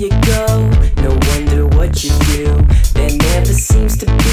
you go, no wonder what you do. There never seems to be.